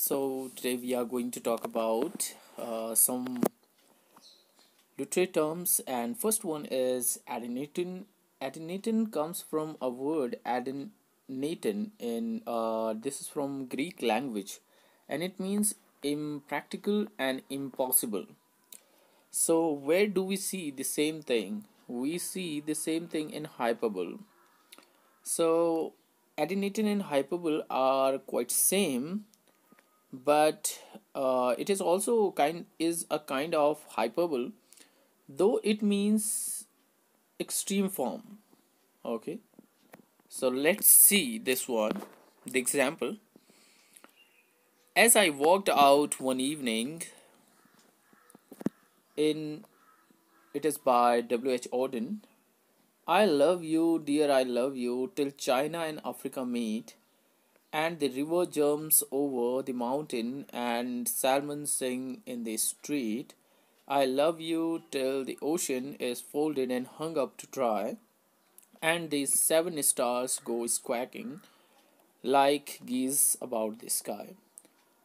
So today we are going to talk about uh, some literary terms, and first one is adenatin. Adenatin comes from a word adenatin in uh, this is from Greek language, and it means impractical and impossible. So where do we see the same thing? We see the same thing in hyperbole. So adenatin and hyperbole are quite same but uh, it is also kind is a kind of hyperbole though it means extreme form. Okay? So let's see this one the example. As i walked out one evening in it is by w.h auden i love you dear i love you till china and africa meet and the river jumps over the mountain and salmon sing in the street. I love you till the ocean is folded and hung up to dry, and the seven stars go squawking like geese about the sky.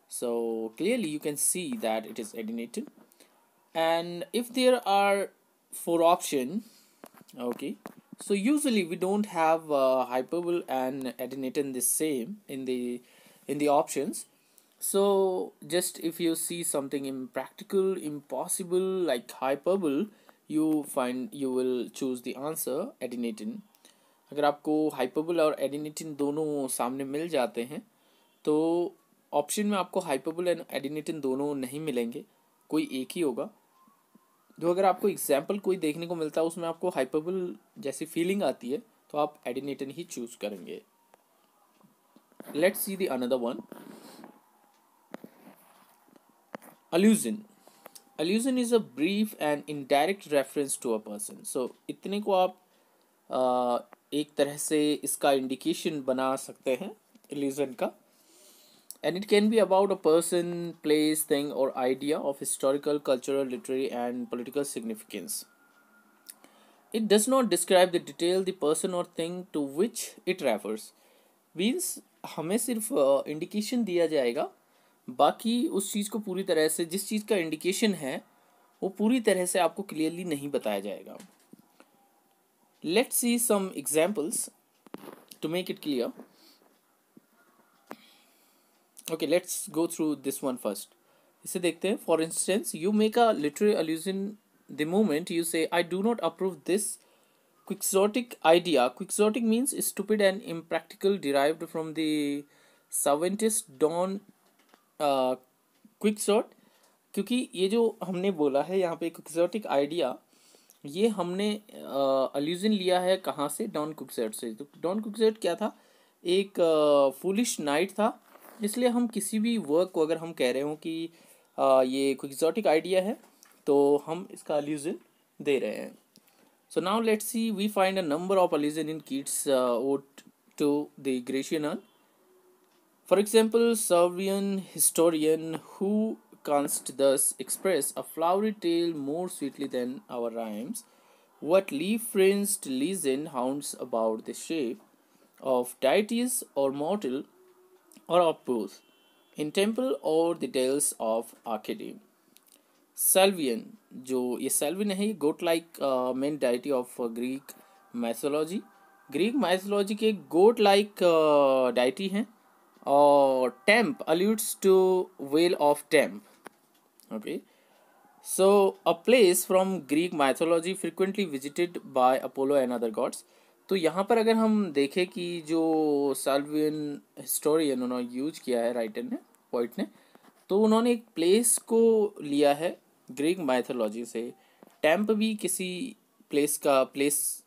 So clearly you can see that it is adenated. And if there are four option, okay, so usually we don't have uh, hyperbole and adenatin the same in the in the options so just if you see something impractical impossible like hyperbole you find you will choose the answer adenatin अगर आपको हाइपरबल और एडिनेटिन दोनों सामने मिल जाते हैं तो option में आपको हाइपरबल एंड एडिनेटिन दोनों नहीं मिलेंगे कोई एक ही होगा जो अगर आपको एग्ज़ाम्पल कोई देखने को मिलता है, उसमें आपको हाइपरबल जैसी फीलिंग आती है तो आप एडिनेटन ही चूज़ करेंगे। Let's see the another one allusion. Allusion is a brief and indirect reference to a person. So, इतने को आप एक तरह से इसका इंडिकेशन बना सकते हैं एल्यूजन का। And it can be about a person, place, thing, or idea of historical, cultural, literary, and political significance. It does not describe the detail, the person or thing to which it refers. Means हमें सिर्फ़ indication दिया जाएगा बाकी उस चीज़ को पूरी तरह से जिस चीज़ का इंडिकेशन है वो पूरी तरह से आपको क्लियरली नहीं बताया जाएगा let's see some examples to make it clear okay let's go through this one first इसे देखते हैं for instance you make a literary allusion the moment you say I do not approve this idea. Quixotic means stupid and impractical derived from the savantist don uh, quixote. क्योंकि ये जो हमने बोला है यहाँ पे क्विक्सोटिक आइडिया ये हमने अल्यूजन uh, लिया है कहाँ से? डॉन कुकसेट से। तो डॉन कुकसेट क्या था? एक फुलिश uh, नाइट था। इसलिए हम किसी भी वर्क को अगर हम कह रहे हों कि आ, ये कोई एग्जॉटिक आइडिया है तो हम इसका अल्यूजन दे रहे हैं। So now let's see we find a number of allusion in Keats ode to the Grecian for example sylvan historian who canst thus express a flowery tale more sweetly than our rhymes what leaf fringed legend in haunts about the shape of deities or mortals or both, in temple or the tales of Arcady. Salvian जो ये sylvan है goat like main deity of Greek mythology Greek mythology के goat like deity हैं और Tempe alludes to vale of Tempe okay so a place from greek mythology frequently visited by apollo and other gods तो यहाँ पर अगर हम देखें कि जो साल्वियन हिस्टोरियन उन्होंने यूज़ किया है राइटर ने, पॉइंट ने तो उन्होंने एक प्लेस को लिया है ग्रीक माइथोलॉजी से। टैंप भी किसी प्लेस का प्लेस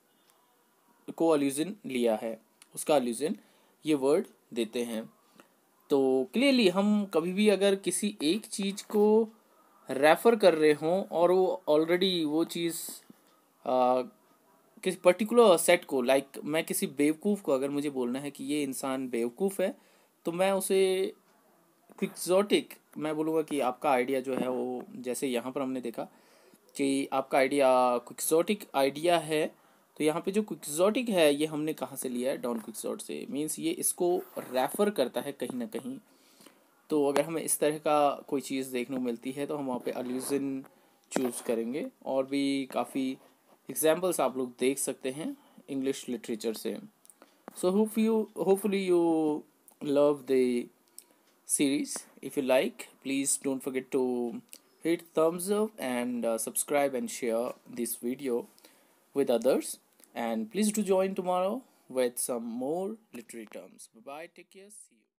को अल्यूजन लिया है। उसका अल्यूजन ये वर्ड देते हैं। तो क्लियरली हम कभी भी अगर किसी एक चीज़ को रेफ़र कर रहे हों और वो ऑलरेडी वो चीज़ किसी पर्टिकुलर सेट को लाइक like, मैं किसी बेवकूफ़ को अगर मुझे बोलना है कि ये इंसान बेवकूफ़ है तो मैं उसे क्विक्जोटिक मैं बोलूँगा कि आपका आइडिया जो है वो जैसे यहाँ पर हमने देखा कि आपका आइडिया क्विक्सोटिक आइडिया है तो यहाँ पे जो क्विक्सोटिक है ये हमने कहाँ से लिया है? डॉन क्विक्सोट से। मीन्स ये इसको रेफ़र करता है कहीं ना कहीं। तो अगर हमें इस तरह का कोई चीज़ देखने को मिलती है तो हम वहाँ पे अल्यूजन चूज़ करेंगे और भी काफ़ी एग्जाम्पल्स आप लोग देख सकते हैं इंग्लिश लिटरेचर से। So hope you hopefully you love the series if you like please don't forget to hit thumbs up and subscribe and share this video with others and please do join tomorrow with some more literary terms bye take care